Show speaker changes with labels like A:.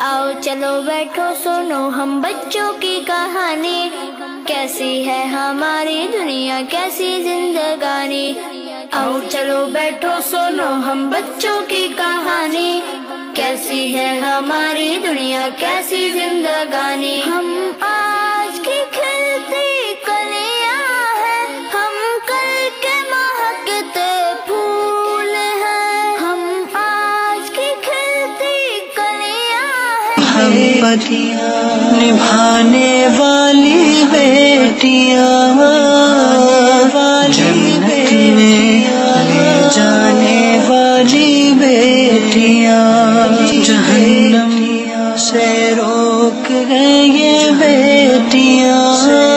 A: आओ चलो बैठो, सुनो हम बच्चों की कहानी। कैसी है हमारी दुनिया, कैसी जिंदगानी? आओ चलो बैठो, सुनो हम बच्चों की कहानी। कैसी है हमारी दुनिया, कैसी जिंदगानी? हम
B: मोहब्बत निभाने वाली बेटियाँ जन्नत में जाने वाली बेटियाँ जहन्नम से रोक गए बेटियाँ।